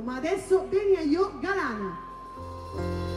Ma adesso Benia io Galana.